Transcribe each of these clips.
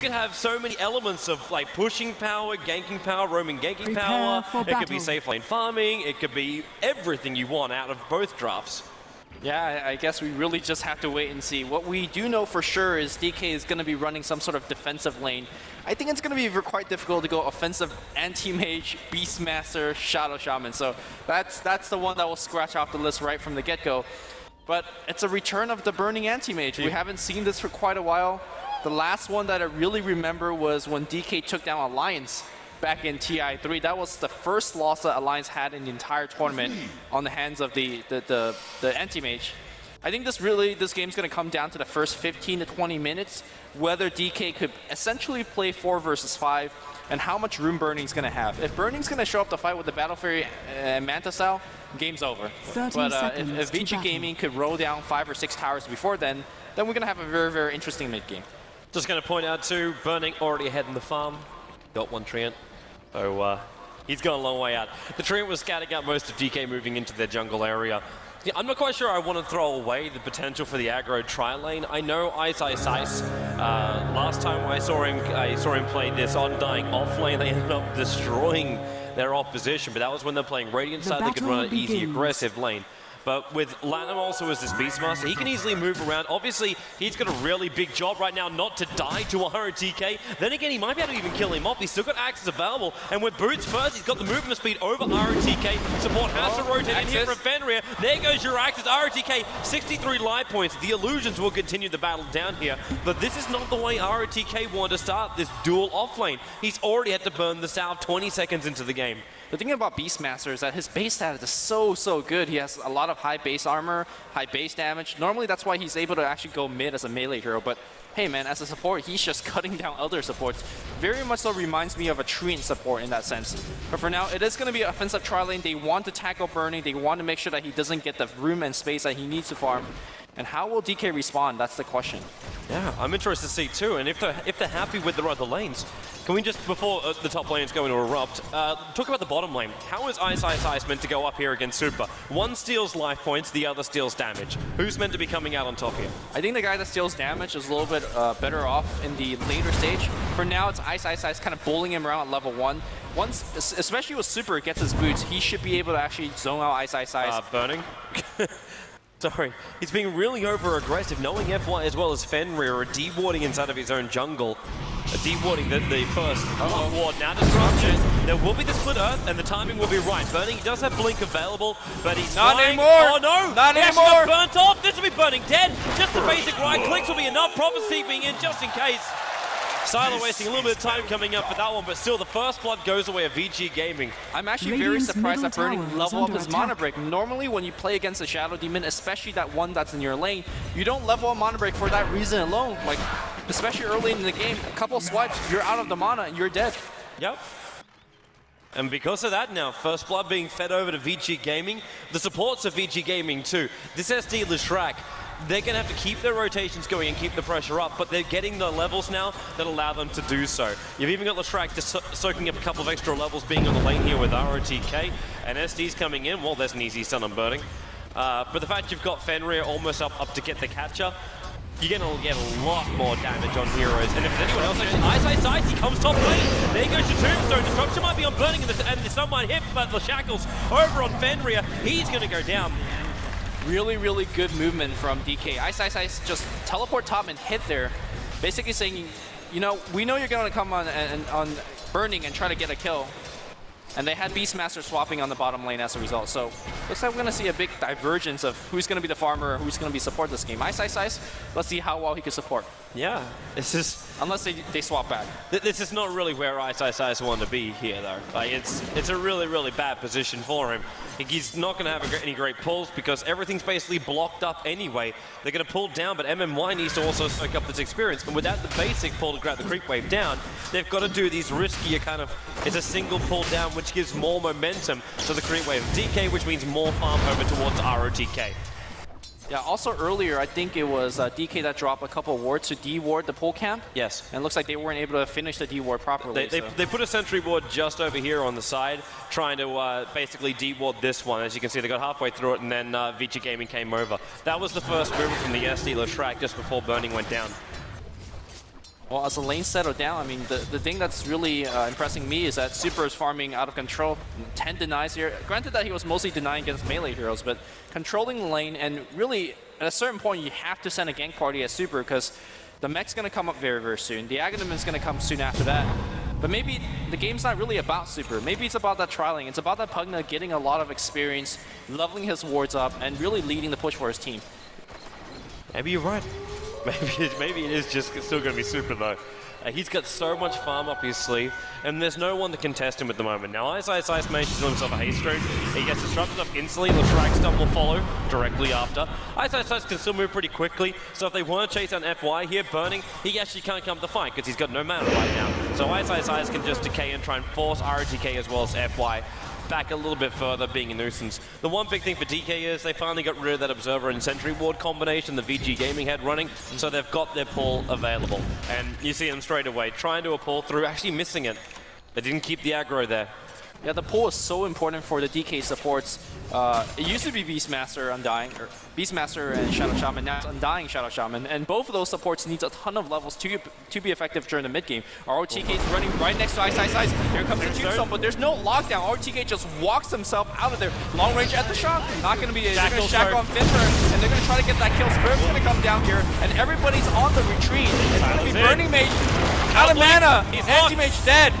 could have so many elements of like pushing power, ganking power, roaming ganking Prepare power. for It could be battle. safe lane farming. It could be everything you want out of both drafts. Yeah, I- I guess we really just have to wait and see. What we do know for sure is DK is going to be running some sort of defensive lane. I think it's going to be quite difficult to go offensive anti-mage, beastmaster, shadow shaman. So that's that's the one that will scratch off the list right from the get-go. But it's a return of the burning anti-mage. We haven't seen this for quite a while. The last one that I really remember was when DK took down Alliance back in TI3. That was the first loss that Alliance had in the entire tournament on the hands of the the, the, the anti-mage. I think this really this game's going to come down to the first 15 to 20 minutes, whether DK could essentially play four versus five, and how much room Burning's going to have. If Burning's going to show up to fight with the Battle Fury and Manta style, game's over. But uh, if, seconds if to Gaming could roll down five or six towers before then, then we're going to have a very very interesting mid game. Just going to point out too, Burning already ahead in the farm. Got one Treant. So uh, he's gone a long way out. The Treant was scouting out most of DK moving into their jungle area. Yeah, I'm not quite sure I want to throw away the potential for the aggro tri lane. I know Ice Ice Ice. Uh, last time I saw him, I saw him play this Undying off lane. They ended up destroying their opposition, but that was when they're playing Radiant The side. They could run an battle easy, aggressive lane. But with Latinum also as this Beastmaster, he can easily move around. Obviously, he's got a really big job right now not to die to ROTK. Then again, he might be able to even kill him off. He's still got axes available. And with Boots first, he's got the movement speed over ROTK. Support has to oh, rotate in here from Fenrir. There goes your axes. ROTK, 63 life points. The illusions will continue the battle down here. But this is not the way ROTK wanted to start this dual offlane. He's already had to burn this out 20 seconds into the game. The thing about Beastmaster is that his base stat is so, so good. He has a lot of high base armor, high base damage. Normally, that's why he's able to actually go mid as a melee hero. But hey, man, as a support, he's just cutting down other supports. Very much so reminds me of a Treant support in that sense. But for now, it is going to be offensive tri lane. They want to tackle Burning. They want to make sure that he doesn't get the room and space that he needs to farm. And how will DK respond? That's the question. Yeah, I'm interested to see too. And if they're, if they're happy with the other lanes, can we just, before uh, the top lanes go into erupt, uh, talk about the bottom lane? How is Ice Ice Ice meant to go up here against Super? One steals life points, the other steals damage. Who's meant to be coming out on top here? I think the guy that steals damage is a little bit uh, better off in the later stage. For now, it's Ice Ice Ice kind of bullying him around at level 1. Once, especially with Super gets his boots, he should be able to actually zone out Ice Ice Ice. Uh, burning. Sorry, he's being really over aggressive, knowing FY as well as Fenrir are dewarding inside of his own jungle. Uh, dewarding the, the 1st ward. Now disruption. There will be the split earth, and the timing will be right. Burning, he does have blink available, but he's Not flying. anymore! Oh no! Not he anymore! burnt off. This will be burning dead. Just the basic right clicks will be enough. Prophecy being in just in case. Sylar wasting a little bit of time coming up for that one, but still the first blood goes away of VG Gaming. I'm actually very surprised that middle Burning level up under his attack. mana break. Normally, when you play against a Shadow Demon, especially that one that's in your lane, you don't level up mana break for that reason alone. Like, especially early in the game, a couple swipes, you're out of the mana and you're dead. Yep. And because of that now, First Blood being fed over to VG Gaming, the supports of VG Gaming too. This SD Leshrac, they're going to have to keep their rotations going and keep the pressure up, but they're getting the levels now that allow them to do so. You've even got Leshrac just so- soaking up a couple of extra levels being on the lane here with ROTK, and SD's coming in. Well, there's an easy stun on burning. Uh, but the fact you've got Fenrir almost up, up to get the catcher, you're going to get a lot more damage on heroes. And if there's anyone else, actually, Ice Ice Ice, he comes top lane. There goes your tombstone. Destruction might be on burning, and the, and the stun might hit, but the shackles over on Fenrir. He's going to go down. Really, really good movement from DK. Ice Ice Ice just teleport top and hit there. Basically saying, you know, we know you're going to come on and on burning and try to get a kill. And they had Beastmaster swapping on the bottom lane as a result. So looks like we're going to see a big divergence of who's going to be the farmer, who's going to be support this game. Ice Ice Ice, let's see how well he can support. Yeah, this is Unless they, they swap back. th- this is not really where Ice Ice Ice wanted to be here, though. Like it's it's a really really bad position for him. He's not going to have any great pulls because everything's basically blocked up anyway. They're going to pull down, but MMY needs to also soak up this experience. And without the basic pull to grab the creep wave down, they've got to do these riskier kind of. It's a single pull down, which gives more momentum to the creep wave. DK, which means more farm over towards ROTK. Yeah, also earlier, I think it was uh, DK that dropped a couple wards to D-ward the pull camp. Yes. And it looks like they weren't able to finish the D-ward properly. They, they, so- they put a sentry ward just over here on the side, trying to uh, basically D-ward this one. As you can see, they got halfway through it, and then uh, VG Gaming came over. That was the first move from the SD Leshrac just before Burning went down. Well, as the lane settled down, I mean, the, the thing that's really uh, impressing me is that Super is farming out of control. 10 denies here. Granted that he was mostly denying against melee heroes, but controlling the lane, and really, at a certain point, you have to send a gank party at Super, because the mech's going to come up very, very soon. The Aghanim is going to come soon after that. But maybe the game's not really about Super. Maybe it's about that trialing. It's about that Pugna getting a lot of experience, leveling his wards up, and really leading the push for his team. Maybe you're right. Maybe it, maybe it is just still going to be super though. Uh, he's got so much farm up his sleeve, and there's no one to contest him at the moment. Now, Ice Ice Ice manages himself a haste rune. He gets disrupted up instantly. The Shrag Stun will follow directly after. Ice Ice Ice can still move pretty quickly, so if they want to chase down FY here, Burning, he actually can't come to fight because he's got no mana right now. So Ice Ice Ice can just decay and try and force RTK as well as FY back a little bit further, being a nuisance. The one big thing for DK is they finally got rid of that Observer and Sentry Ward combination the VG Gaming had running, so they've got their pull available. And you see them straight away trying to a pull through, actually missing it. They didn't keep the aggro there. Yeah, the pull is so important for the DK supports. Uh, it used to be Beastmaster, Undying, or Beastmaster and Shadow Shaman. Now it's Undying Shadow Shaman, and both of those supports needs a ton of levels to to be effective during the mid game. ROTK is running right next to Ice Ice Ice. Here comes the Tombstone, but there's no lockdown. ROTK just walks himself out of there. Long range at the shot. Not going to be. They're going to shackle on Fenrir, and they're going to try to get that kill. Spirit's going to come down here, and everybody's on the retreat. It's going to be Burning Mage out of mana. He's Anti-Mage dead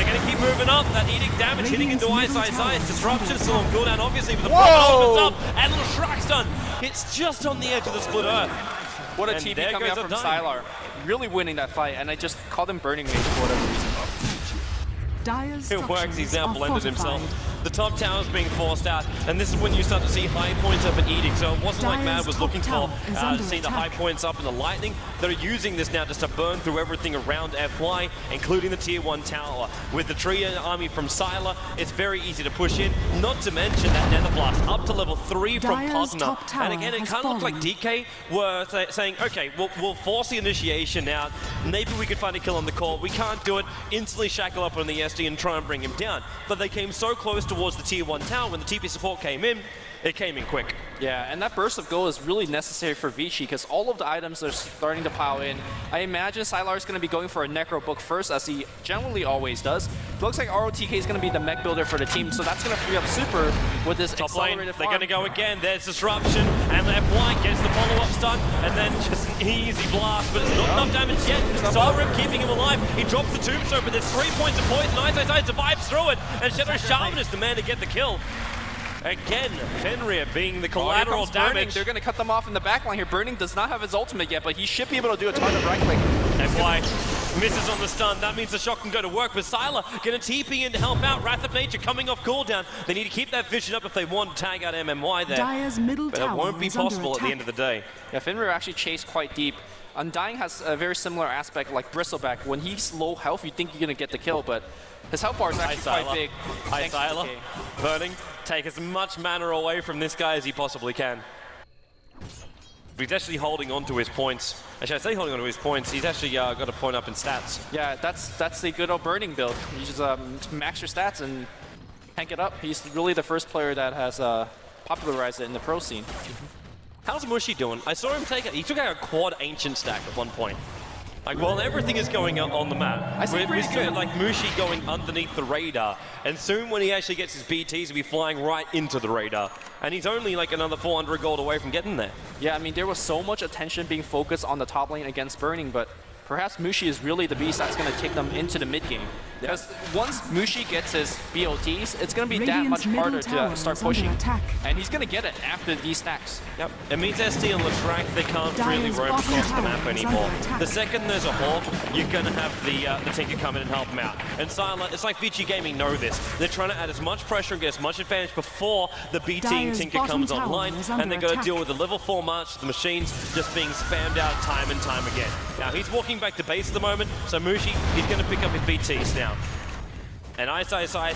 they're going to keep moving up. That eating damage hitting into Ice Ice Ice. Disruption still on cooldown, obviously, but the problem opens up. And little Shrag Stun hits just on the edge of the split earth. What a and TP coming out from Sylar. Really winning that fight, and I just called him Burning Mage for whatever reason. It works, he's now blended himself. The top tower is being forced out, and this is when you start to see high points up in Edict. So it wasn't like Mad was looking for uh, to see attack. the high points up in the Lightning. They're using this now just to burn through everything around FY, including the Tier 1 tower. With the Treant army from Sylar, it's very easy to push in, not to mention that Nether Blast up to level 3 from Pugna. And again, it kind of looked like DK were saying, okay, we'll, we'll force the initiation out. Maybe we could find a kill on the core. We can't do it. Instantly shackle up on the SD and try and bring him down. But they came so close towards the tier 1 tower when the TP support came in, it came in quick. Yeah, and that burst of gold is really necessary for Vici because all of the items are starting to pile in. I imagine Sylar is going to be going for a Necro book first, as he generally always does. It looks like ROTK is going to be the mech builder for the team, so that's going to free up Super with this Top accelerated lane, They're going to go again. There's Disruption, and FY gets the follow-up stun, and then just an easy blast, but it's not enough damage yet. Solrim keeping him alive. He drops the tombstone, but there's three points of poison. Ice survives through it, and Shadow Shaman is the man to get the kill. Again, Fenrir being the oh, collateral oh, damage. Burning. They're going to cut them off in the backline here. Burning does not have his ultimate yet, but he should be able to do a ton of right click. FY misses on the stun. That means the shot can go to work, but Sylar going to TP in to help out. Wrath of Nature coming off cooldown. They need to keep that vision up if they want to tag out MMY there. Dire's middle but it won't be possible at the end of the day. Yeah, Fenrir actually chased quite deep. Undying has a very similar aspect like Bristleback. When he's low health, you think you're going to get the kill, but his health bar is actually quite big. Hi, Sylar. Burning. Take as much mana away from this guy as he possibly can. He's actually holding on to his points. Actually, I say holding on to his points. He's actually uh, got a point up in stats. Yeah, that's that's the good old burning build. You just um, max your stats and tank it up. He's really the first player that has uh, popularized it in the pro scene. How's Mushi doing? I saw him take it. He took out a quad ancient stack at one point. Like, while everything is going on, on the map, I see pretty good. like Mushi going underneath the radar, and soon when he actually gets his BTs, he'll be flying right into the radar. And he's only like another 400 gold away from getting there. Yeah, I mean, there was so much attention being focused on the top lane against Burning, but perhaps Mushi is really the beast that's going to take them into the mid game. Because once Mushi gets his BOTs, it's going to be that much harder to start pushing. And he's going to get it after these stacks. Yep. It means SD and Leshrac, they can't really roam across the map anymore. The second there's a Hawk, you're going to have the uh, the Tinker come in and help him out. And Sylar, it's like VG Gaming know this. They're trying to add as much pressure and get as much advantage before the BT and Tinker comes online. And they're going to deal with the level 4 march, the machines just being spammed out time and time again. Now, he's walking back to base at the moment, so Mushi, he's going to pick up his BTs now. And Ice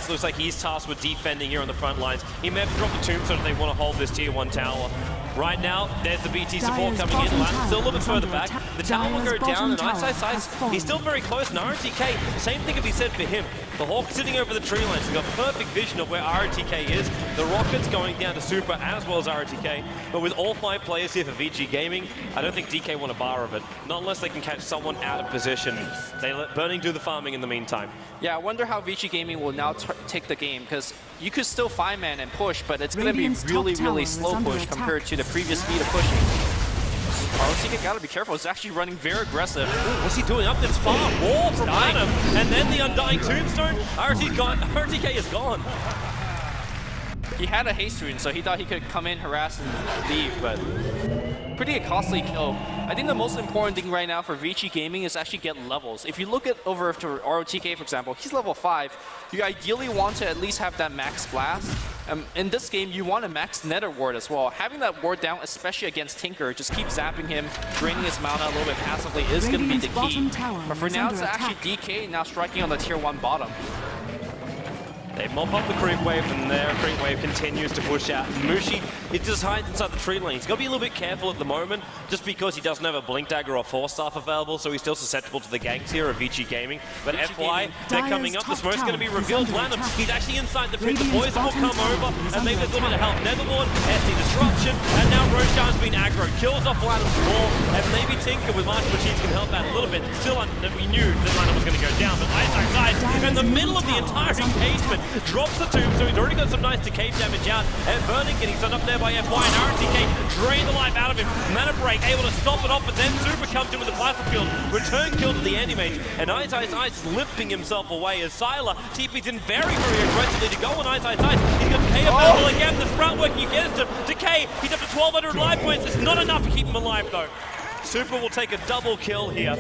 looks like he's tasked with defending here on the front lines. He may have to drop the tomb so they want to hold this tier 1 tower. Right now, there's the BT support coming in. Lan's still a little bit further back. The tower will go down, and Ice Ice Ice, he's still very close. And RTK, same thing could be said for him. The Hawk sitting over the tree lines. He's got perfect vision of where RTK is. The Rocket's going down to Super as well as RTK. But with all five players here for VG Gaming, I don't think DK want a bar of it. Not unless they can catch someone out of position. They let Burning do the farming in the meantime. Yeah, I wonder how VG Gaming will now take the game, because you could still find man and push, but it's going to be really, really slow push attack. compared to the previous speed of pushing. RTK gotta be careful. He's actually running very aggressive. Ooh, what's he doing up this far? Wall from Adam. And then the Undying Tombstone. RTK, oh gone. RTK is gone. He had a haste rune, so he thought he could come in, harass, and leave, but pretty costly kill. I think the most important thing right now for Vici Gaming is actually get levels. If you look at over to ROTK, for example, he's level 5. You ideally want to at least have that max blast. Um, in this game, you want a max nether ward as well. Having that ward down, especially against Tinker, just keep zapping him, draining his mana a little bit passively is going to be the key. But for now, it's actually DK now striking on the tier 1 bottom. They mop up the creep wave, and their creep wave continues to push out. Mushi, he just hides inside the tree lane. He's got to be a little bit careful at the moment, just because he doesn't have a Blink Dagger or Force Staff available, so he's still susceptible to the ganks here of Vici Gaming. But Vici FY, Gaming. they're coming up. The smoke's going to be revealed. Lanham, he's actually inside the pit. The poison will come over, and maybe a little bit of help. Nether Ward, SD Disruption, and now Roshan's been aggro. Kills off Lanham's wall, and maybe Tinker with Martial Machines can help out a little bit. Still, we knew that Lanham was going to go down, but Ice Ice in the middle of the entire engagement drops the tomb, so he's already got some nice decay damage out. And Burning getting set up there by FY, and RTK drain the life out of him. Mana Break able to stop it off, but then Super comes in with the plasma field. Return kill to the Anti-Mage, and Ice Ice Ice lifting himself away as Sylar TP's in very, very aggressively to go on Ice Ice Ice. He's got available oh. again, the Sprout working against him. Decay, he's up to 1,200 life points. It's not enough to keep him alive, though. Super will take a double kill here.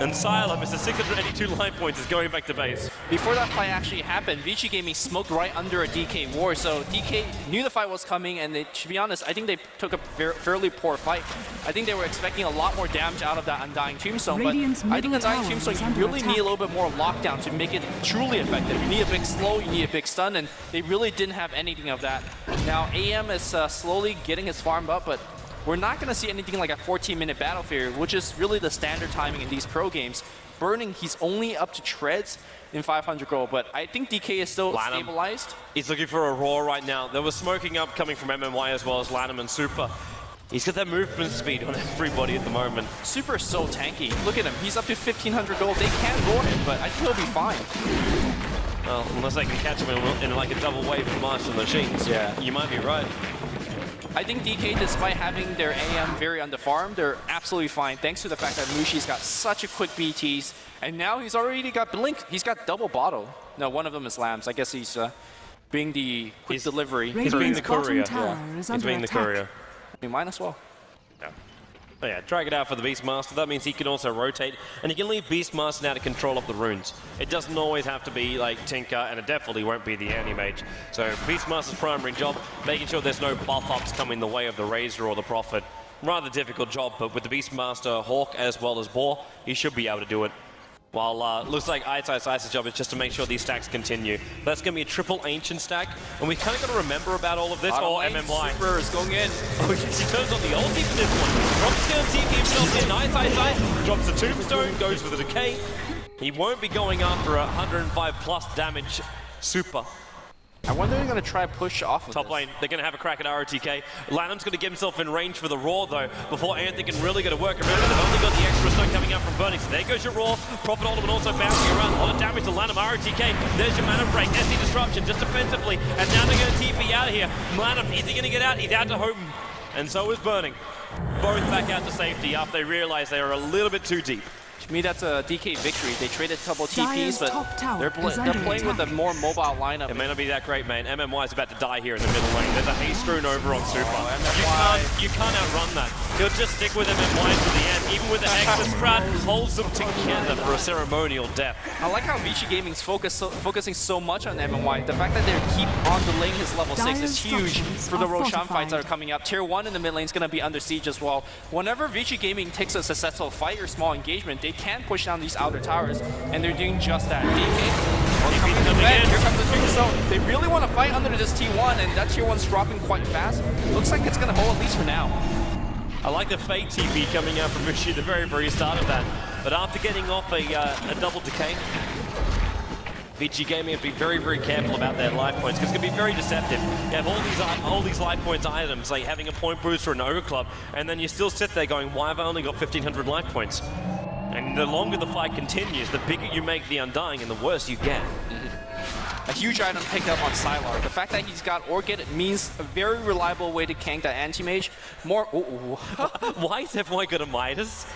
And Sylar, Mr. 682 line points, is going back to base. Before that fight actually happened, Vici Gaming smoked right under a DK war, so DK knew the fight was coming, and they, to be honest, I think they took a fairly poor fight. I think they were expecting a lot more damage out of that Undying Tombstone, Radiant's but I think Undying Tombstone, you really attack. need a little bit more lockdown to make it truly effective. You need a big slow, you need a big stun, and they really didn't have anything of that. Now, AM is uh, slowly getting his farm up, but we're not going to see anything like a 14-minute battlefield, which is really the standard timing in these pro games. Burning, he's only up to treads in 500 gold, but I think DK is still Lanham. stabilized. He's looking for a roar right now. There was smoking up coming from MMY as well as Lanham and Super. He's got that movement speed on everybody at the moment. Super is so tanky. Look at him. He's up to 1,500 gold. They can roar him, but I think he'll be fine. Well, unless they can catch him in, in like a double wave of Martial Machines. Yeah. You might be right. I think DK, despite having their AM very underfarmed, they're absolutely fine thanks to the fact that Mushi's got such a quick BTs. And now he's already got Blink. He's got double bottle. No, one of them is Lambs. I guess he's uh, being the quick he's, delivery. He's being the courier. Yeah. He's being the courier. I mean, might as well. Oh yeah, drag it out for the Beastmaster. That means he can also rotate, and he can leave Beastmaster now to control up the runes. It doesn't always have to be like Tinker, and it definitely won't be the Anti-Mage. So Beastmaster's primary job, making sure there's no buff-ups coming in the way of the Razor or the Prophet. Rather difficult job, but with the Beastmaster, Hawk, as well as Boar, he should be able to do it. While uh, looks like Ice Ice Ice's job is just to make sure these stacks continue. That's going to be a triple Ancient stack, and we kind of got to remember about all of this. Oh, MMY. Super is going in. Oh, yes, he turns on the ulti for this one. Drops down TP himself in. Ice Ice Ice drops the Tombstone, goes for the Decay. He won't be going after a 105 plus damage Super. I wonder if they're going to try push off of Top this. lane, they're going to have a crack at ROTK. Lanham's going to get himself in range for the Roar, though, before Anthony can really get to work. Remember, they've only got the extra stun coming out from Burning, so there goes your Roar. Prophet Ultimate also bouncing around. A lot of damage to Lanham. ROTK, there's your mana break. SD Disruption just defensively, and now they're going to TP out of here. Lanham, is he going to get out? He's out to home, and so is Burning. Both back out to safety after they realize they are a little bit too deep. To me, that's a DK victory. They traded double TPs, but they're, pl they're playing attack. with a more mobile lineup. It may not be that great, man. MMY is about to die here in the middle lane. There's a haste rune over on Super. Oh, you, can't, outrun that. He'll just stick with MMY to the end. Even with the Extra Strat, holds them together for a ceremonial death. I like how Vici Gaming's focus so, focusing so much on MMY. The fact that they keep on delaying his level 6 is huge for the Roshan fights that are coming up. Tier 1 in the mid lane is going to be under siege as well. Whenever Vici Gaming takes a successful fight or small engagement, they can push down these outer towers, and they're doing just that. DK coming coming in red. Here comes the Tombstone. They really want to fight under this T1, and that Tier 1's dropping quite fast. Looks like it's going to hold at least for now. I like the fake TP coming out from Mushi at the very, very start of that. But after getting off a, uh, a double decay, VG Gaming have to be very, very careful about their life points because it can be very deceptive. You have all these uh, all these life points items, like having a point boost or an Ogre Club, and then you still sit there going, why have I only got 1,500 life points? And the longer the fight continues, the bigger you make the Undying and the worse you get. A huge item picked up on Sylar. The fact that he's got Orchid means a very reliable way to gank that anti-mage. More... Ooh, why is everyone got a Midas?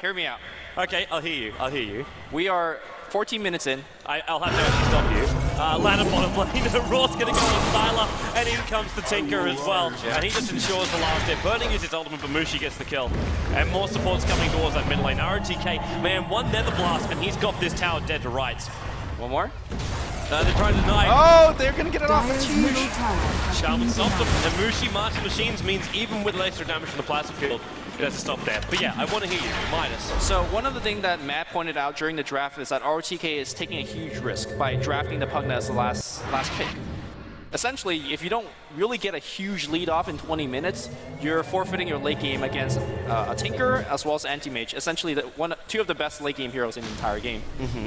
Hear me out. okay, I'll hear you, I'll hear you. We are 14 minutes in. I, will have to stop you. Uh, ladder bottom lane, Raw's gonna go on Sylar, and in comes the Tinker as well. And he just ensures the last hit. Burning is his ultimate, but Mushi gets the kill. And more supports coming towards that mid lane. ROTK, man, one Nether Blast, and he's got this tower dead to rights. One more? Uh, they're trying to deny. Oh, they're gonna get it off. Dyer's That's middle huge. Shaman stopped them. And Mushi Martial Machines means even with laser damage from the plasma field, it has to stop there. But yeah, I want to hear you. Midas. So one of the things that Matt pointed out during the draft is that ROTK is taking a huge risk by drafting the Pugna as the last last pick. Essentially, if you don't really get a huge lead off in 20 minutes, you're forfeiting your late game against uh, a Tinker as well as Anti-Mage. Essentially, the, one, two of the best late game heroes in the entire game.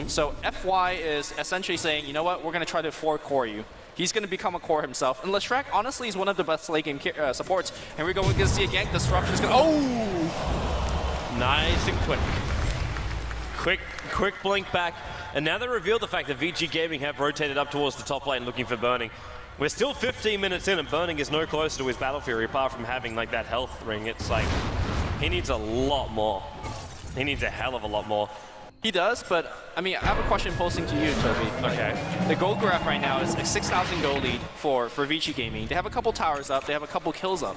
So FY is essentially saying, you know what, we're going to try to four core you. He's going to become a core himself. And Leshrac, honestly, is one of the best late game uh, supports. And we're going to see a gank. Disruption is going to... Oh! Nice and quick. Quick, quick blink back. And now they reveal the fact that VG Gaming have rotated up towards the top lane looking for Burning. We're still 15 minutes in and Burning is no closer to his Battle Fury apart from having like that health ring. It's like, he needs a lot more. He needs a hell of a lot more. He does, but I mean, I have a question posing to you, Toby. Okay. The gold graph right now is a 6,000 gold lead for, for Vici Gaming. They have a couple towers up, they have a couple kills up.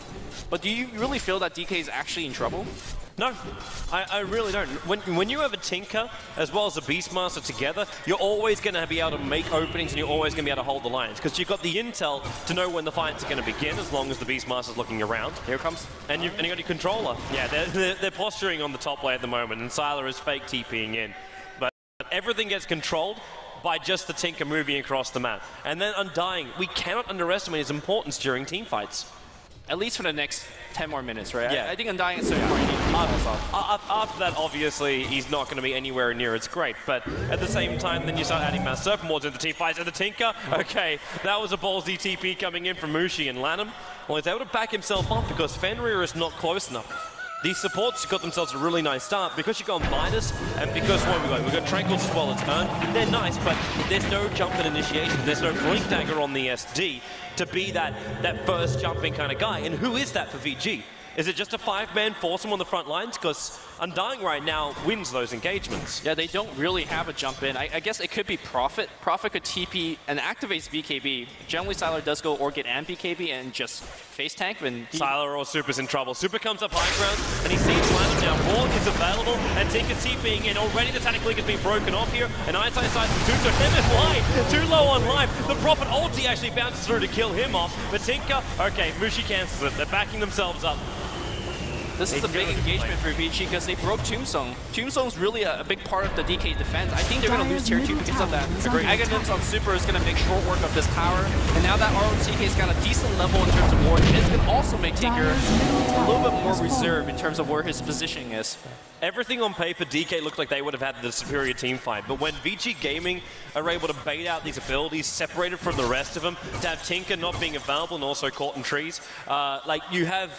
But do you really feel that DK is actually in trouble? No, I, I really don't. When, when you have a Tinker as well as a Beastmaster together, you're always going to be able to make openings and you're always going to be able to hold the lines because you've got the intel to know when the fights are going to begin as long as the Beastmaster's looking around. Here it comes. And, you, and you got your controller. Yeah, they're, they're, they're posturing on the top lane at the moment, and Sylar is fake TPing in. But everything gets controlled by just the Tinker moving across the map. And then Undying, we cannot underestimate his importance during team fights. At least for the next 10 more minutes, right? Yeah. I, think I think Undying is certain point. After that, obviously, he's not going to be anywhere near as great. But at the same time, then you start adding Mass Serpent Wards into team fights. And the Tinker, okay, that was a ballsy TP coming in from Mushi and Lanham. Well, he's able to back himself up because Fenrir is not close enough. These supports got themselves a really nice start because you got Midas and because what we got, we got Tranquils as well as turn. They're nice, but there's no jump and initiation. There's no blink dagger on the SD to be that that first jumping kind of guy. And who is that for VG? Is it just a five-man foursome on the front lines? Because Undying right now wins those engagements. Yeah, they don't really have a jump in. I, I guess it could be Prophet. Prophet could TP and activates BKB. Generally, Sylar does go Orchid and BKB and just face tank. And Sylar or Super's in trouble. Super comes up high ground, and he sees Lanham now. Borg is available, and Tinker TPing in. Already the Tactic Link has been broken off here, and Einstein decides to do so. Him life, too low on life. The Prophet ulti actually bounces through to kill him off, but Tinker, okay, Mushi cancels it. They're backing themselves up. This is a big engagement for Vici because they broke Tombstone. Tombstone's really a, a big part of the DK defense. I think they're going to lose tier 2 because of that. Aghanim's on Super is going to make short work of this tower. And now that ROTK's got a decent level in terms of ward, it's going to also make Tinker a little bit more reserved in terms of where his positioning is. Everything on paper, DK looked like they would have had the superior team fight, but when VG Gaming are able to bait out these abilities separated from the rest of them, to have Tinker not being available and also caught in trees, uh, like you have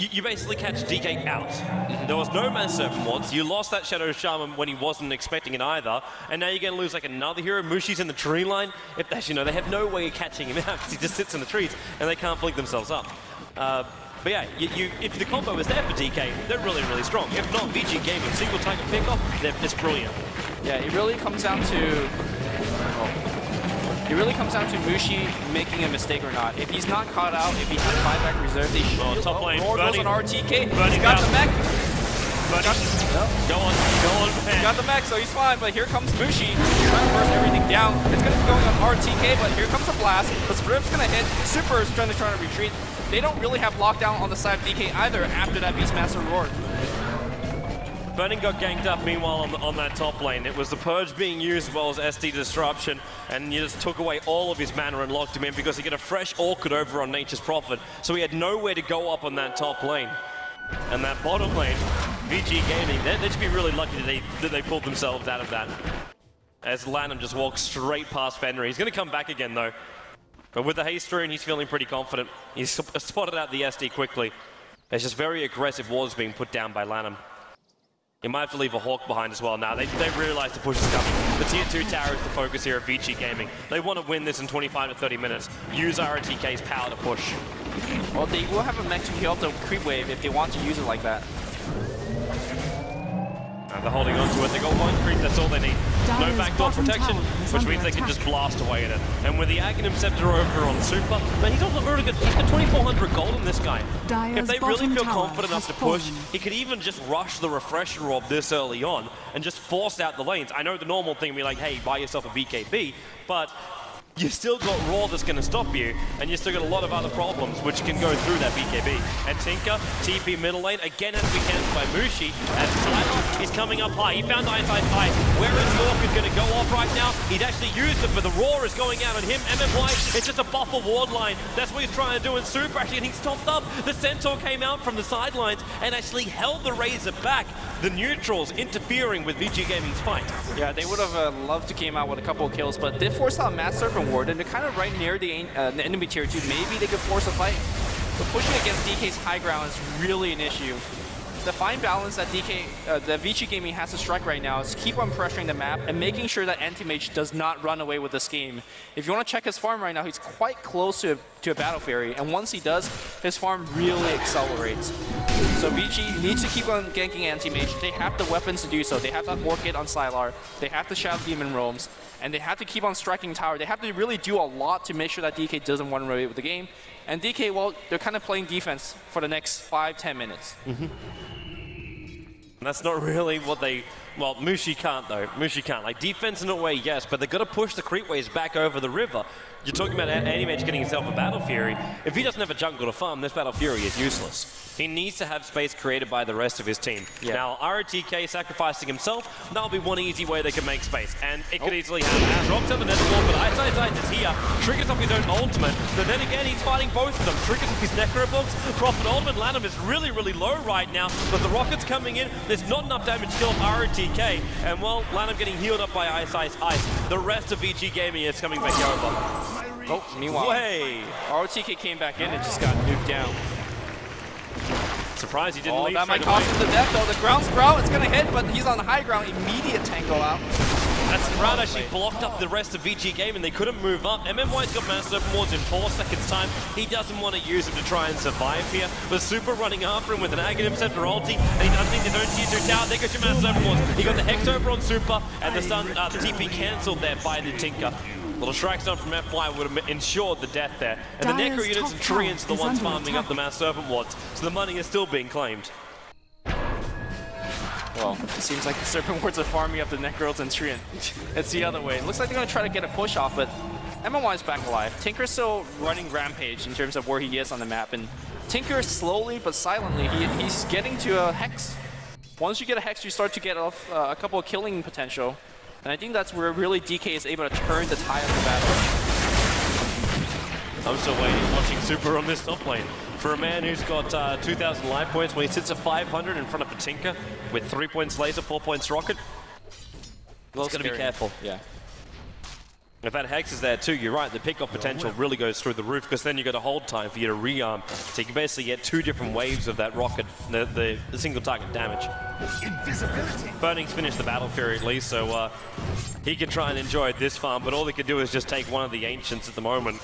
you, you basically catch DK out. There was no Mass Serpent once. You lost that Shadow Shaman when he wasn't expecting it either. And now you're going to lose like another hero. Mushi's in the tree line. If you know they have no way of catching him out because he just sits in the trees and they can't blink themselves up. Uh, but yeah, you, you, if the combo is there for DK, they're really, really strong. If not, VG Gaming, single target pickoff, they're, it's brilliant. Yeah, it really comes down to. oh. It really comes down to Mushi making a mistake or not. If he's not caught out, if he has buyback reserve, they should. Oh, top lane, Roar goes on RTK. Bernie he's got down. the mech. But go on, go on, He Pan. got the mech, so he's fine. But here comes Mushi trying to burst everything down. It's going to be going on RTK, but here comes a blast. The Script's going to hit. Super is trying to try to retreat. They don't really have lockdown on the side of DK either after that Beastmaster roar. Burning got ganked up meanwhile on, the, on that top lane. It was the Purge being used as well as SD Disruption, and you just took away all of his mana and locked him in because he got a fresh Orchid over on Nature's Prophet, so he had nowhere to go up on that top lane. And that bottom lane, VG Gaming, they, they should be really lucky that they, that they pulled themselves out of that. As Lanham just walks straight past Fenrir. He's going to come back again, though. But with the haste rune, he's feeling pretty confident. He's spotted out the SD quickly. There's just very aggressive wards being put down by Lanham. He might have to leave a Hawk behind as well now. They, they realize the push is coming. The tier 2 tower is the focus here of Vici Gaming. They want to win this in 25 to 30 minutes. Use RTK's power to push. Well, they will have a to heal up creep wave if they want to use it like that. And they're holding on to it. They got one creep, that's all they need. No backdoor protection, which means they can just blast away at it. And with the Aghanim Scepter over on Super, man, he's also really good. He's got 2400 gold in this guy. if they really feel confident enough to push, he could even just rush the Refresher Orb this early on and just force out the lanes. I know the normal thing would be like, hey, buy yourself a BKB, but you still got Raw that's going to stop you, and you still got a lot of other problems which can go through that BKB. And Tinker, TP middle lane, again has to be cancelled by Mushi, as Tyler is coming up high. He found Ice High. Where is Lorcan going to go off right now? He'd actually used it, but the roar is going out on him. MMY, it's just a buffer ward line. That's what he's trying to do in Super, actually, and he stopped up. The Centaur came out from the sidelines and actually held the Razor back. The neutrals interfering with VG Gaming's fight. Yeah, they would have uh, loved to came out with a couple of kills, but they forced out Mass Serpent Ward, and they're kind of right near the, uh, the enemy tier 2. Maybe they could force a fight. But pushing against DK's high ground is really an issue. The fine balance that DK, uh, that Vici Gaming has to strike right now is keep on pressuring the map and making sure that Anti-Mage does not run away with this game. If you want to check his farm right now, he's quite close to a, to a Battle Fury, and once he does, his farm really accelerates. So Vici needs to keep on ganking Anti-Mage. They have the weapons to do so. They have that Orchid on Sylar. They have the Shadow Demon roams and they have to keep on striking tower. They have to really do a lot to make sure that DK doesn't run away with the game. And DK, well, they're kind of playing defense for the next five, ten minutes. Mm -hmm. That's not really what they well, Mushi can't though. Mushi can't. Like defense in a way, yes, but they've got to push the creep waves back over the river. You're talking about Anti-Mage getting himself a Battle Fury. If he doesn't have a jungle to farm, this Battle Fury is useless. He needs to have space created by the rest of his team. Yeah. Now, RTK sacrificing himself, that'll be one easy way they can make space. And it could oh. easily happen. Drops out the Nether Ward, but Ice Ice Ice is here. Triggers up his own ultimate. But then again, he's fighting both of them. Triggers up his Necrobooks. Prophet Ultimate Lanham is really, really low right now. But the Rocket's coming in. There's not enough damage to kill RTK. And well, Lanham getting healed up by Ice Ice Ice. The rest of VG Gaming is coming back over. Oh, meanwhile, Way. ROTK came back in and just got nuked down. Surprised he didn't oh, leave that might cost him the death though. The ground sprout, it's gonna hit, but he's on the high ground. Immediate tango out. That Sprout actually blocked up the rest of VG game and they couldn't move up. MMY's got Mass Serpent Wards in four seconds time. He doesn't want to use it to try and survive here. But Super running after him with an Aghanim Scepter ulti and he doesn't need his own tier 2 tower. They got your Mass Serpent Wards. He got the Hex over on Super and the, stun, uh, the TP cancelled there by the Tinker. Little strike stun from FY would have ensured the death there. And the Necro units and Treants are the ones farming attack. up the Mass Serpent Wards, so the money is still being claimed. Well, it seems like the Serpent Wards are farming up the Necros and Treant. it's the other way. It looks like they're going to try to get a push off, but MMY is back alive. Tinker's still running Rampage in terms of where he is on the map, and Tinker slowly but silently, he, he's getting to a Hex. Once you get a Hex, you start to get off uh, a couple of killing potential. And I think that's where really DK is able to turn the tide of the battle. I'm still waiting, watching Super on this top lane. For a man who's got uh, 2,000 life points, when he sits at 500 in front of Patinka with 3 points laser, 4 points rocket, he's got to be careful. Yeah. If that Hex is there too, you're right, the pickoff potential really goes through the roof because then you've got a hold time for you to rearm. So you can basically get two different waves of that rocket, the, the, the single target damage. Invisibility. Burning's finished the Battle Fury at least, so uh, he can try and enjoy this farm, but all he can do is just take one of the Ancients at the moment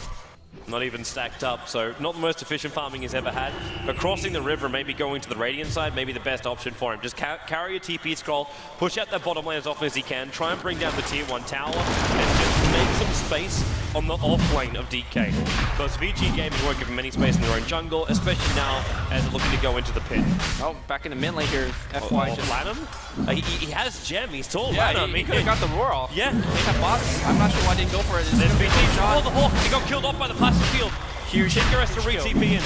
not even stacked up. So not the most efficient farming he's ever had. But crossing the river, maybe going to the Radiant side, maybe the best option for him. Just ca carry a TP scroll, push out that bottom lane as often as he can, try and bring down the tier 1 tower, and just make some space on the off lane of DK. Because VG Gaming won't give him any space in their own jungle, especially now as they're looking to go into the pit. Oh, back in the mid lane here, FY oh, just... Lanham? Uh, he, he, has gem, he's tall yeah, Lanham. He, he could have got the roar off. Yeah. They have bots. I'm not sure why they didn't go for it. There's BT. Oh, the Hawk, he got killed off by the plasma field. Huge. Tinker has to re-TP in.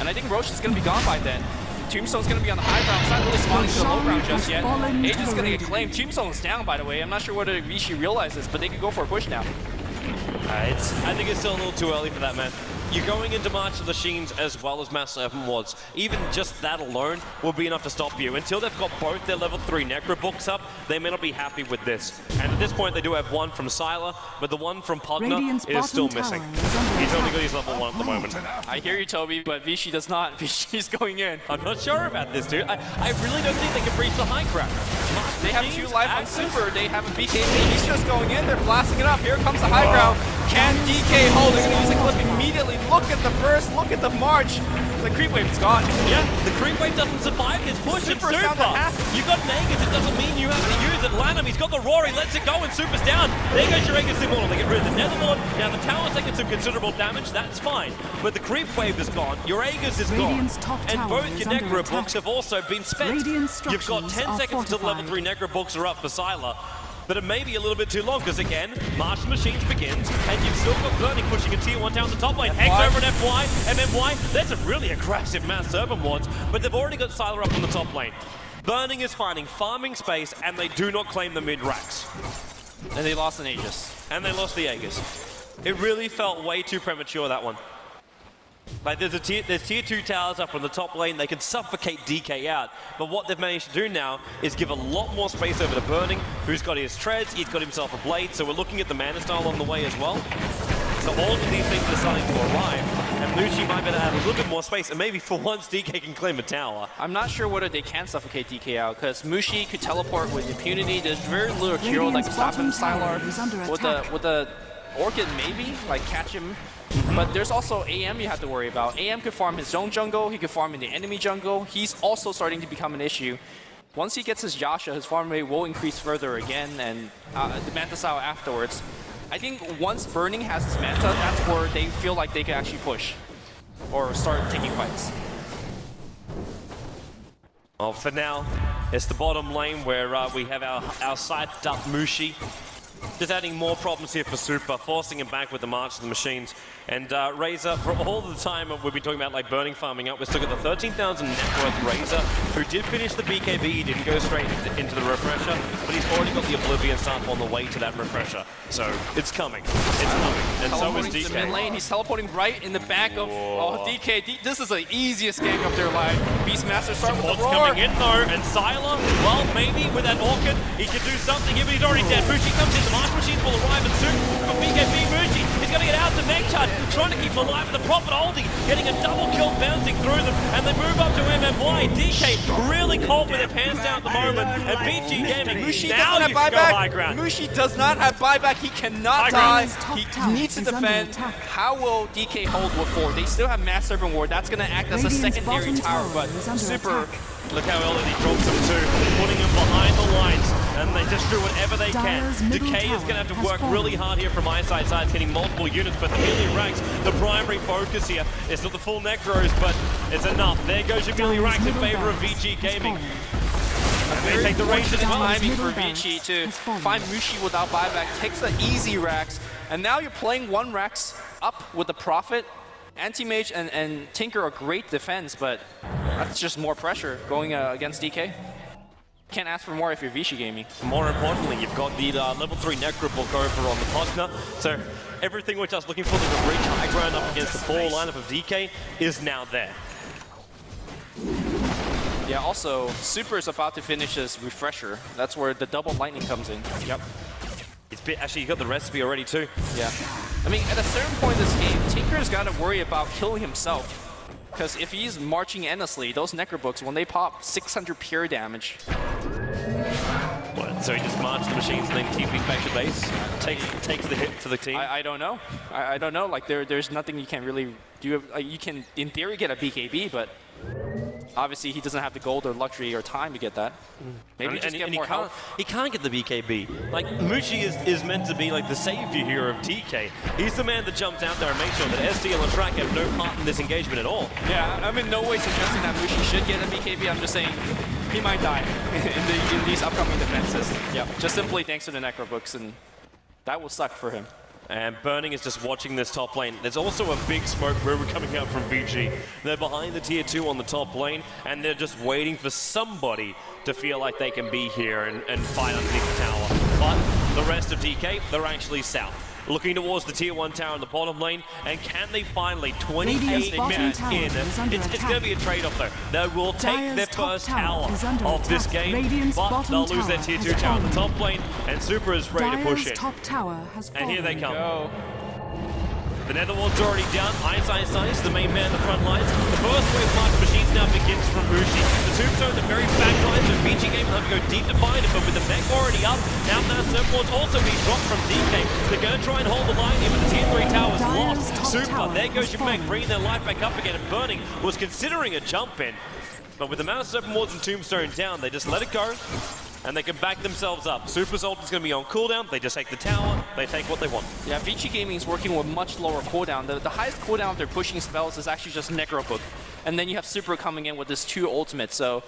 And I think Rosh is going to be gone by then. Tombstone's gonna be on the high ground. It's not really spawning to the low ground just yet. fallen Age is gonna get claimed. Tombstone's down, by the way. I'm not sure whether Vici realizes, but they could go for a push now. Uh, it's, I think it's still a little too early for that, man. You're going into March of the Machines as well as Mass Serpent Wards. Even just that alone will be enough to stop you. Until they've got both their level 3 Necro books up, they may not be happy with this. And at this point, they do have one from Sylar, but the one from Pugna Radiant's is still missing. tower is under He's only attack. got his level 1 at the oh. moment. I hear you, Toby, but Vici does not. Vici's going in. I'm not sure about this, dude. I, I really don't think they can breach the high ground. They have two life on Super. They have a BKB. He's just going in. They're blasting it up. Here comes the high ground. Can DK hold? They're going to use the clip immediately. Look at the burst. Look at the march. The creep wave is gone. Yeah, the creep wave doesn't survive this push. It's Super's super. half. You got an Aegis, it doesn't mean you have to use it. Lanham, he's got the Rory, lets it go, and Super's down. There goes your Aegis Immortal. They get rid of the Nether Ward. Now the tower's taking some considerable damage, that's fine. But the creep wave is gone, your Aegis is Radiant's gone. top And both your Necro books have also been spent. You've got 10 seconds until level 3 Necro books are up for Sylar. But it may be a little bit too long because again, March Machines begins, and you've still got Burning pushing a tier one down the top lane. FY. over an FY, MMY. That's a really aggressive Mass Serpent Wards, but they've already got Sylar up on the top lane. Burning is finding farming space, and they do not claim the mid racks. And they lost an Aegis. And they lost the Aegis. It really felt way too premature, that one. Like there's a tier, there's tier two towers up on the top lane. They can suffocate DK out. But what they've managed to do now is give a lot more space over to Burning, who's got his treads. He's got himself a blade. So we're looking at the mana style on the way as well. So all of these things are starting to arrive. And Lucy might be able to have a little bit more space. And maybe for once DK can claim a tower. I'm not sure whether they can suffocate DK out because Mushi could teleport with impunity. There's very little hero that can Radiant's stop him. bottom tower is under Sylar with the with the Orchid maybe like catch him. But there's also AM you have to worry about. AM could farm his own jungle. He could farm in the enemy jungle. He's also starting to become an issue. Once he gets his Yasha, his farm rate will increase further again, and uh, the Manta Style afterwards. I think once Burning has his Manta, that's where they feel like they can actually push or start taking fights. Well, for now, it's the bottom lane where uh, we have our, our scythed up Mushi. Just adding more problems here for Super, forcing him back with the March of the Machines. And uh, Razor, for all the time we've been talking about like burning farming up, we're still got the 13,000 net worth Razor, who did finish the BKB, he didn't go straight into, into the refresher, but he's already got the Oblivion Staff on the way to that refresher. So it's coming, it's coming. And so is to the mid lane. He's teleporting right in the back of oh, DK. D- this is the easiest gank of their life. Beastmaster start What's coming in though, and Sylar, well, maybe with that Orchid, he can do something here, but he's already dead. Mushi comes in, the March Machines will arrive, and soon BKB Mushi, he's going to get out the Meg trying to keep alive with the Prophet Oldie, getting a double kill bouncing through them, and they move up to MMY. DK really cold with their pants down at the moment, and VG Gaming, Mushi now doesn't you have go high buyback. ground. Mushi does not have buyback. He cannot die. He needs to defend. How will DK hold with four? They still have Mass Serpent Ward. That's going to act as a secondary tower, tower but Super. Look how early he drops them too, putting him behind the lines, and they just do whatever they can. Dyer's middle Decay is going to have to work fallen. really hard here from eyesight sides, hitting multiple units, but the Melee Ranks, the primary focus here. It's not the full Necros, but it's enough. There goes your Melee Dyer's Ranks in favor of VG Gaming. They take the range as Fortunate well. timing for Middle Vici to find Mushi without buyback, takes the easy racks, and now you're playing one racks up with the Prophet. Anti-Mage and, and Tinker are great defense, but that's just more pressure going uh, against DK. Can't ask for more if you're Vici Gaming. More importantly, you've got the uh, level 3 Necro book over on the Pugna, so everything which I was looking for that would reach high ground up against the full lineup of DK is now there. Yeah, also, Super is about to finish his refresher. That's where the double lightning comes in. Yep. It's bit, actually, you got the recipe already too. Yeah. I mean, at a certain point in this game, Tinker's got to worry about killing himself. Because if he's marching endlessly, those Necrobooks, when they pop 600 pure damage, What, so he just marches the machines and then TPs back to base, takes takes the hit for the team. I, I don't know. I, I don't know. Like, there, there's nothing you can really do. Like, you can, in theory, get a BKB, but obviously he doesn't have the gold or luxury or time to get that. Maybe and, just and- get and more he can't, health. he can't get the BKB. Like Mushi is, is meant to be like the savior here of DK. He's the man that jumps out there and makes sure that SD and Leshrac have no part in this engagement at all. Yeah, I'm in no way suggesting that Mushi should get a BKB. I'm just saying he might die in, the, in these upcoming defenses. Yeah, just simply thanks to the Necrobooks, and that will suck for him. And Burning is just watching this top lane. There's also a big smoke river coming out from VG. They're behind the tier 2 on the top lane, and they're just waiting for somebody to feel like they can be here and, and fight underneath the tower. But the rest of DK, they're actually south. Looking towards the tier 1 tower in the bottom lane, and can they finally, 28 minutes in, it's, it's going to be a trade-off though. They will take Dire's their first tower tower of this game, Radiant's but they'll lose their tier 2 tower in the top lane, and Super is ready to push Dire's in. top tower has fallen. And here they come. Go. The Nether Ward's already down. Ice Ice Ice, the main man in the front lines. The first wave mark machines now begins from Mushi. The tombstone, the very back lines of VG Game will have to go deep to find it, but with the mech already up, now that Surfboard's also being dropped from DK. They're going to try and hold the line here, but the tier 3 tower's Dire's lost. Super, tower there goes your mech, bringing their life back up again, and Burning was considering a jump in. But with the amount of Serpent Wards and Tombstone down, they just let it go, and they can back themselves up. Super's ult is going to be on cooldown, they just take the tower, they take what they want. Yeah, VG Gaming is working with much lower cooldown. The, the highest cooldown of their pushing spells is actually just Necro Book. And then you have Super coming in with this two ultimate. So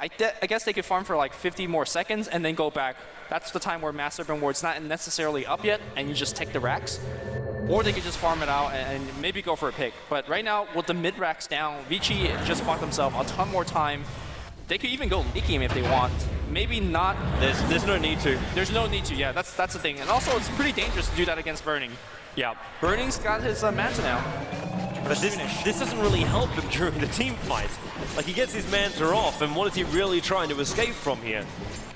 I, de- I guess they could farm for like 50 more seconds and then go back. That's the time where Mass Serpent Ward's not necessarily up yet and you just take the racks. Or they could just farm it out and and maybe go for a pick. But right now, with the mid racks down, Vici just bought themselves a ton more time. They could even go leaking if they want. Maybe not There's, there's no need to. there's no need to, yeah, that's that's the thing. And also, it's pretty dangerous to do that against Burning. Yeah. Burning's got his uh, manta now. But this, this doesn't really help him during the team fight. Like, he gets his manta off, and what is he really trying to escape from here?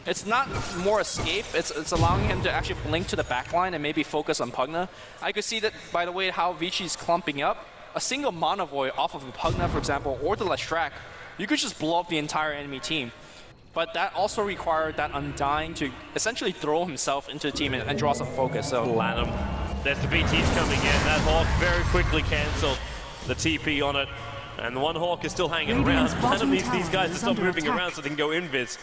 It's not more escape, it's, it's allowing him to actually blink to the back line and maybe focus on Pugna. I could see that, by the way, how Vici's clumping up. A single Mana Void off of a Pugna, for example, or the Leshrac, you could just blow up the entire enemy team. But that also required that Undying to essentially throw himself into the team and, and draw some focus. So Lanham. There's the BTs coming in. That Hawk very quickly cancelled the TP on it. And the one Hawk is still hanging Radiant's around. Lanham needs these guys to stop moving attack. around so they can go invis.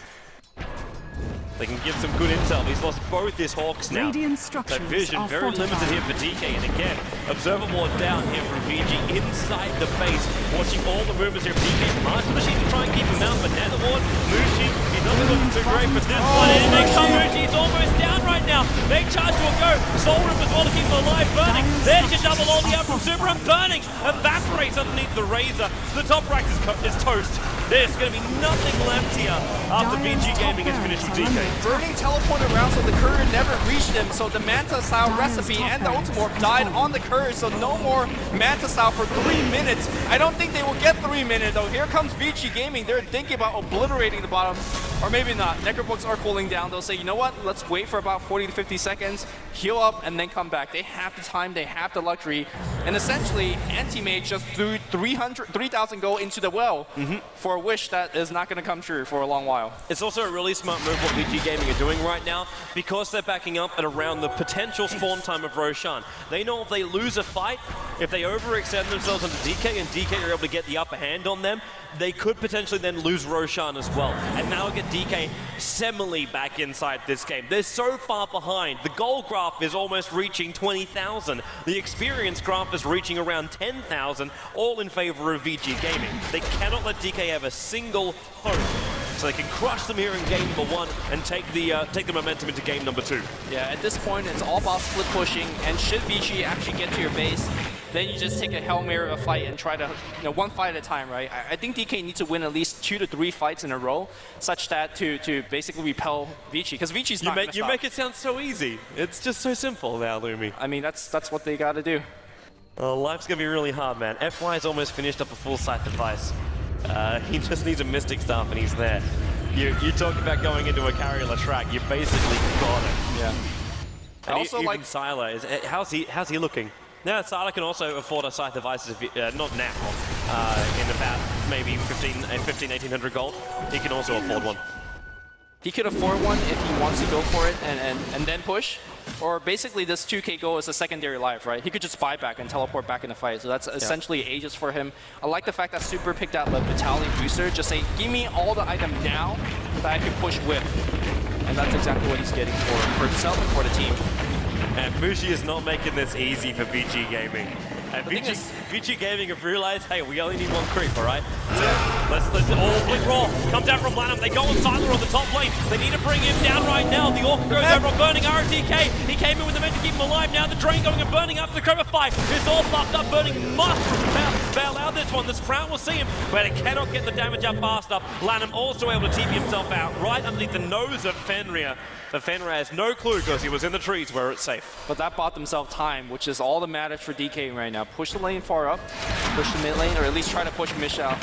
They can give some good intel. He's lost both his Hawks now. Radiant So structures vision are very limited here for DK. And again, Observer Ward down here from VG inside the base, watching all the movements here. DK March Machine to try and keep him out, but now the Ward, Mushi, he's not looking too great for this one. And they come, Mushi's almost down right now. They charge to a go. Soul Rip as well to keep him alive, burning. There's your double ulti out from Super and burning. Evaporates underneath the Razor. The top rack is, is toast. There's going to be nothing left here after Dire's VG Gaming has finished with DK. under Burning teleported around so the courier never reached him, so the Manta style Dire's recipe and the barracks Ultimate Orb died on the courier, so no more Manta style for three minutes. I don't think they will get three minutes though. Here comes Vici Gaming. They're thinking about obliterating the bottom, or maybe not. Necrobooks are cooling down. They'll say, you know what? Let's wait for about 40 to 50 seconds, heal up, and then come back. They have the time, they have the luxury, and essentially, Anti-Mage just threw 300, 3,000 gold into the well mm-hmm. for a wish that is not going to come true for a long while. It's also a really smart move what VG Gaming are doing right now because they're backing up at around the potential spawn time of Roshan. They know if they lose a fight, if they overextend themselves onto DK and DK are able to get the upper hand on them, they could potentially then lose Roshan as well. And now get DK semi back inside this game. They're so far behind. The goal graph is almost reaching 20,000. The experience graph is reaching around 10,000, all in favor of VG Gaming. They cannot let DK have a single hope so they can crush them here in game number one and take the uh, take the momentum into game number two. Yeah, at this point, it's all about split pushing, and should Vici actually get to your base, then you just take a Hail Mary of a fight and try to, you know, one fight at a time, right? I, I think DK needs to win at least two to three fights in a row, such that to, to basically repel Vici, because Vici's You not make you stop. make it sound so easy. It's just so simple now, Lumi. I mean, that's that's what they got to do. Oh, life's gonna be really hard, man. FY has almost finished up a full Scythe of Vyse. Uh, he just needs a Mystic Staff and he's there. You, you talk about going into a carrierless track, you basically got it. Yeah. And also e- like- Sylar is eh, how's he how's he looking? Now Sylar can also afford a scythe devices if he, uh, not now, uh, in about maybe 15, uh, 15 1800 gold. He can also afford one. He could afford one if he wants to go for it and, and, and then push. Or basically this 2k goal is a secondary life, right? He could just buy back and teleport back in the fight. So that's essentially ages for him. I like the fact that Super picked out the Battalion Booster. Just say, give me all the item now that I can push with. And that's exactly what he's getting for, for himself and for the team. And Mushi is not making this easy for VG Gaming. And VG, VG Gaming have realized, hey, we only need one creep, all right? So Let's, let's, oh, Blink Roar comes out from Lanham. They go on Siler on the top lane. They need to bring him down right now. The Orchid goes over on Burning RTK. He came in with the men to keep him alive. Now the Drain going and burning up the fight. It's all buffed up. Burning must bail, bail out this one. The Sprout will see him, but it cannot get the damage up fast enough. Lanham also able to TP himself out right underneath the nose of Fenrir. But Fenrir has no clue because he was in the trees where it's safe. But that bought themselves time, which is all that matters for DK right now. Push the lane far up, push the mid lane, or at least try to push Mish out.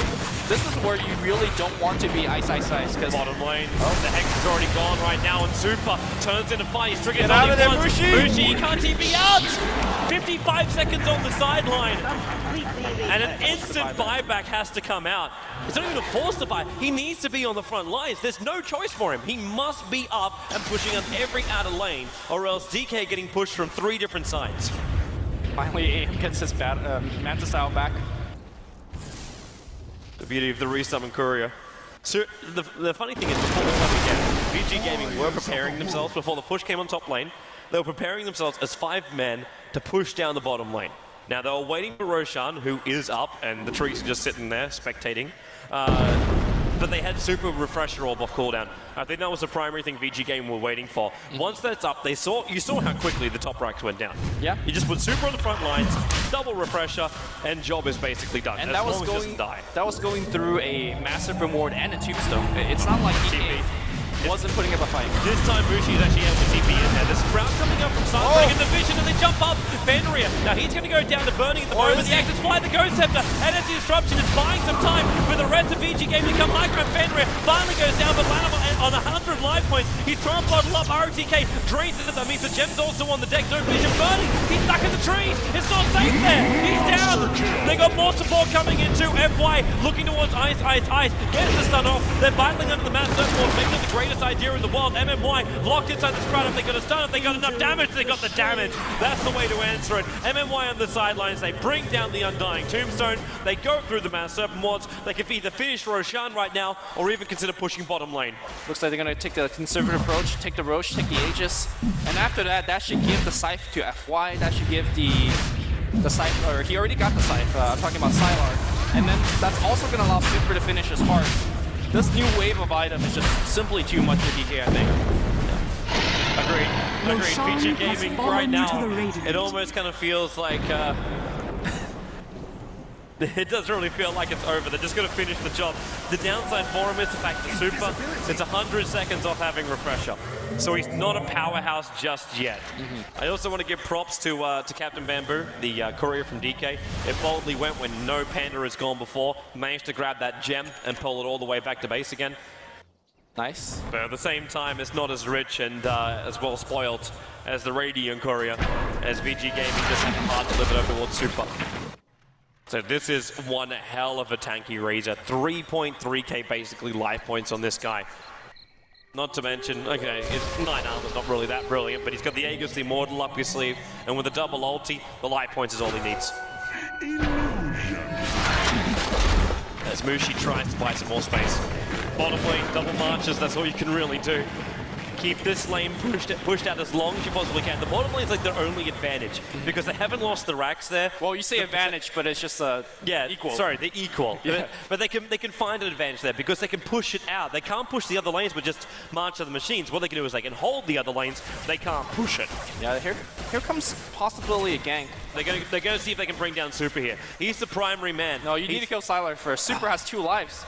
This is where you really don't want to be ice, ice, ice. Because Bottom lane, oh. the Hex is already gone right now, and Super turns into fight. He's triggered Get out of there, once. Mushi! Mushi, he can't TP out! 55 seconds on the sideline. And an instant buyback has to come out. It's not even a forced buy. He needs to be on the front lines. There's no choice for him. He must be up and pushing up every outer lane, or else DK getting pushed from three different sides. finally AM gets his bat, um, Mantis out back. The beauty of the resummon courier. So the, the funny thing is, before the come again, VG Gaming were preparing themselves before the push came on top lane. They were preparing themselves as five men to push down the bottom lane. Now they were waiting for Roshan, who is up, and the trees are just sitting there spectating. Uh, but they had super refresher orb off cooldown. I think that was the primary thing VG Game were waiting for. Once that's up, they saw you saw how quickly the top racks went down. Yeah. You just put super on the front lines, double refresher, and job is basically done. And as that was going die. that was going through a massive reward and a tombstone. It's not like DK wasn't putting up a fight. This time Mushi is actually able to TP in there. The Sprout coming up from side, Oh. breaking the vision, and they jump up. Fenrir. Now he's going to go down to Burning at the moment. is The he- Axis fly the Ghost Scepter. Energy Disruption is buying some time for the rest of VG Game to come high ground. Fenrir finally goes down, but Lanimal on 100 life points. He's trying to bottle up RTK. Drains it. That means the gem's also on the deck. No vision. Burning. He's stuck in the trees. It's not safe there. He's down. They got more support coming into FY. Looking towards Ice, Ice, Ice. Gets the stun off. They're battling under the map surfboard. Maybe not the greatest idea in the world. MMY locked inside the Sprout. If they got a stun, if they got enough damage, they got the damage. That's the way to answer it. MMY on the sidelines. They bring down the Undying Tombstone. They go through the Mass Serpent wards. They can either finish Roshan right now or even consider pushing bottom lane. Looks like they're gonna take the conservative approach, take the Rosh, take the Aegis, and after that, that should give the Scythe to FY. That should give the the Scythe, or he already got the Scythe. Uh, I'm talking about Sylar, and then that's also gonna allow Super to finish his heart. This new wave of item is just simply too much for DK, I think. Agreed. Agreed. Roshan Feature gaming right now. It almost kind of feels like. Uh, it doesn't really feel like it's over. They're just going to finish the job. The downside for him is the fact that Super, it's 100 seconds off having refresher. So he's not a powerhouse just yet. I also want to give props to uh, to Captain Bamboo, the uh, courier from DK. It boldly went when no Panda has gone before. Managed to grab that gem and pull it all the way back to base again. Nice. But at the same time, it's not as rich and uh, as well spoiled as the Radiant Courier, as VG Gaming just had a hard delivered over towards Super. So this is one hell of a tanky Razor. 3.3k basically life points on this guy. Not to mention, okay, his 9 armor's not really that brilliant, but he's got the Aegis the Immortal up his sleeve, and with a double ulti, the life points is all he needs. As Mushi tries to buy some more space. Bottom lane, double marches, that's all you can really do. Keep this lane pushed pushed out as long as you possibly can. The bottom lane is like their only advantage, because they haven't lost the racks there. Well, you say advantage, but it's just uh, Yeah, equal. Sorry, they're equal. Yeah. But, they can they can find an advantage there because they can push it out. They can't push the other lanes, but just march to the machines. What they can do is they can hold the other lanes. They can't push it. Yeah, here, here comes possibility a gank. They're gonna they're gonna see if they can bring down Super here. He's the primary man. No, you need to kill Sylar first. Super has two lives.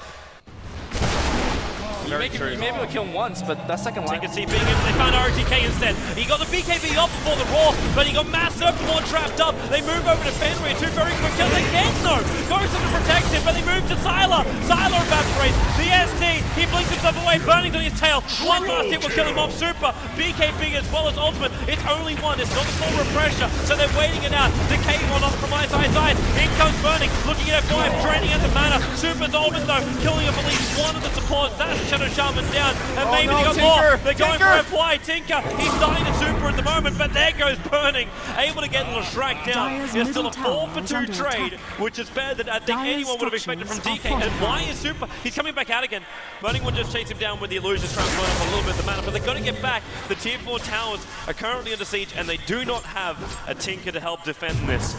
You Very may, true. you may be able to kill him once, but that second They life. can see being they found RTK instead. He got the BKB off before the Roar, but he got Mass Serpent trapped up. They move over to Fenrir, two very quick kills again though. Goes to protect him, but they move to Sylar. Sylar evaporates. The ST, he blinks himself away, burning on his tail. One last hit will kill him off Super. BKB as well as Ultimate. It's only one, it's not the full refresher, so they're waiting it out. Decay one off from Ice Ice Ice. In comes Burning, looking at F5, draining at the mana. Super's Ultimate though, killing at least one of the supports. That's Shadow Shaman down, and Oh, maybe no, they got Tinker, more. They're going Tinker. for FY. Tinker, he's dying to Super at the moment, but there goes Burning, able to get Leshrac down. Dire's It's still a 4 for 2 trade, attack. which is better than I think Dire's anyone would have expected from DK. And why is Super? He's coming back out again. Burning will just chase him down with the illusion, trying to burn up a little bit of the mana, but they've got to get back. The tier 4 towers are currently under siege, and they do not have a Tinker to help defend this.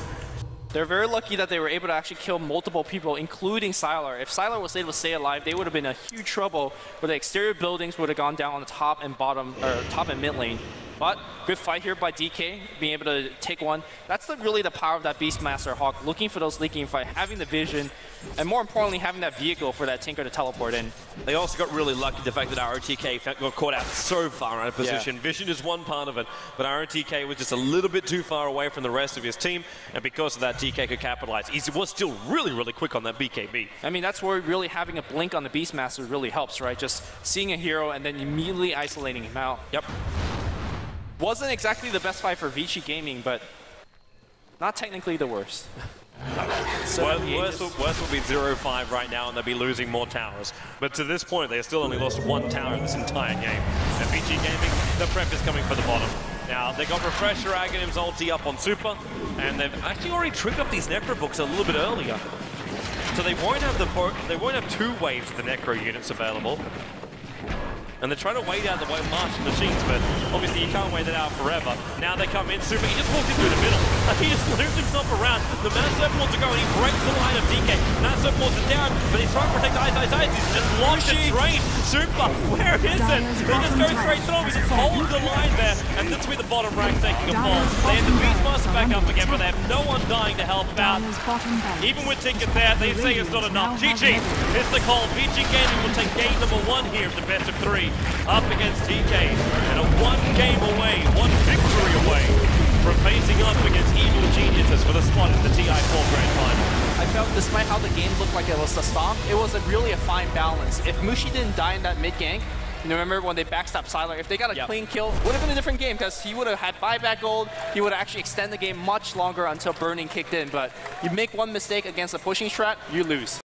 They're very lucky that they were able to actually kill multiple people, including Sylar. If Sylar was able to stay alive, they would have been in huge trouble where the exterior buildings would have gone down on the top and bottom, or top and mid lane. But good fight here by DK, being able to take one. That's the, really the power of that Beastmaster Hawk, looking for those leaking fight, having the vision, and more importantly, having that vehicle for that Tinker to teleport in. They also got really lucky the fact that ROTK got caught out so far out of position. Yeah. Vision is one part of it, but ROTK was just a little bit too far away from the rest of his team, and because of that, DK could capitalize. He was still really, really quick on that BKB. I mean, that's where really having a blink on the Beastmaster really helps, right? Just seeing a hero and then immediately isolating him out. Yep. Wasn't exactly the best fight for Vici Gaming, but not technically the worst. So Worst, worst, will- worst will be 0-5 right now, and they'll be losing more towers. But to this point, they still only lost one tower in this entire game. And VG Gaming, the prep is coming for the bottom. Now, they got Refresher Aghanim's ulti up on Super, and they've actually already triggered up these Necro books a little bit earlier. So they won't have the they won't have two waves of the Necro units available. And they're trying to wait out the white Martian machines, but obviously you can't wait it out forever. Now they come in, Super, he just walks in through the middle. He just moved himself around. The wants to go and he breaks the line of DK. Master wants it down, but he's trying to protect Ice Ice Ice. He's just locked and. Super, where is it? He just goes straight through. He just holds the line there, and this will be the bottom rank taking a fall. They have the Beastmaster back up again, but they have no one dying to help out. Dire's bottom barracks. Even with Tinker there, they say it's not enough. GG, it's the call. VG Gaming will take game number one here of the best of three up against DK. And a one game away, one victory away from facing up against Evil Geniuses for the spot in the TI4 Grand Final. I felt despite how the game looked like it was a stomp, it was a really a fine balance. If Mushi didn't die in that mid gank, you remember when they backstabbed Sylar, if they got a Yep. clean kill, would have been a different game because he would have had buyback gold, he would have actually extended the game much longer until burning kicked in. But you make one mistake against a pushing strat, you lose.